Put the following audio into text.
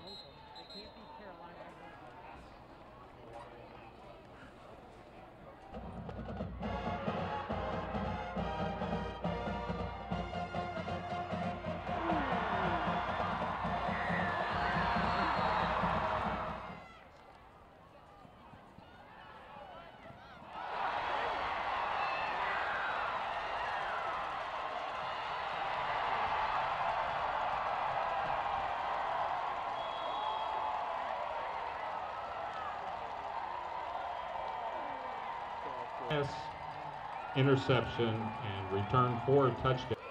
Okay. Interception, and return for a touchdown.